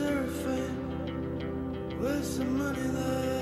seraphim? Where's the money that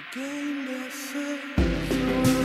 We gained ourselves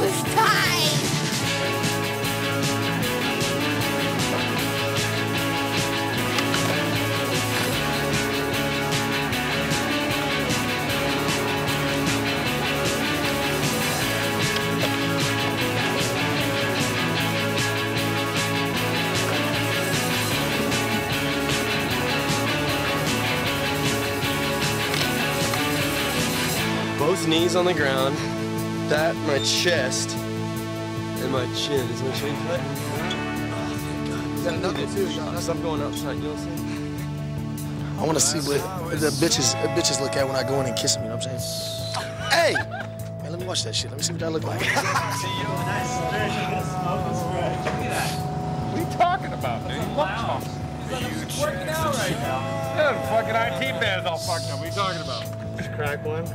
was tight. Both knees on the ground. That, my chest, and my chin. Is my chin cut? Oh, thank God. Is that knuckle too? Stop going upside. You know what I'm saying? I want to see what the bitches the bitches look at when I go in and kiss them. You know what I'm saying? Hey, man, let me watch that shit. Let me see what that look like. What are you talking about, dude? Wow. working out right now. Yeah, fucking IT band's all fucked up. What are you talking about? Just crack one.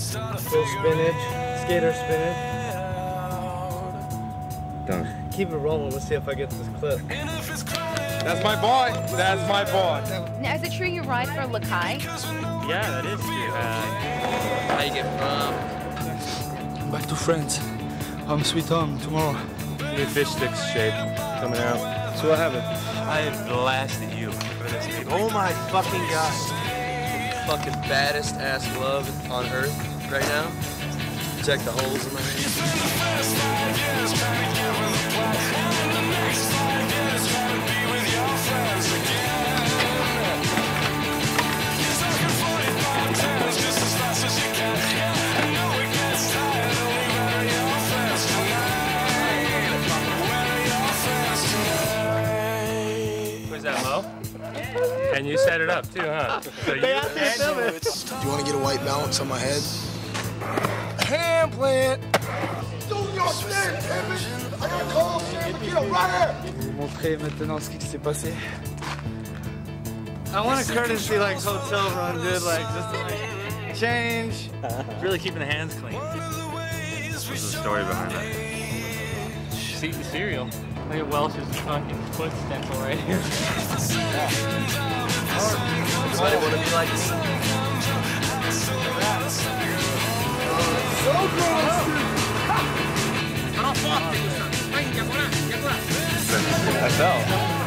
Little spinach, skater spinach. Done. Keep it rolling. Let's see if I get this clip. That's my boy. That's my boy. Now, is it true you ride for Lakai? Yeah, that is true. Uh, How you get from? Back to France. I'm sweet home tomorrow. New fish sticks shape coming out. So what happened? I blasted you for this meeting. Oh my fucking god. Fucking baddest ass glove on earth right now. Check the holes in my. Where's that, Mo? And you set it up too, huh? So you, Do you want to get a white balance on my head? Hand plant. Do your thing, Kevin. I got a call. Get up right here. Je vais vous montrer maintenant ce qui s'est passé. I want a courtesy like hotel run, dude. Like just like change. Really keeping the hands clean. What's the story behind that? Just eating cereal. Look at Welsh's fucking foot stencil right here. Somebody want to be like me? I fell.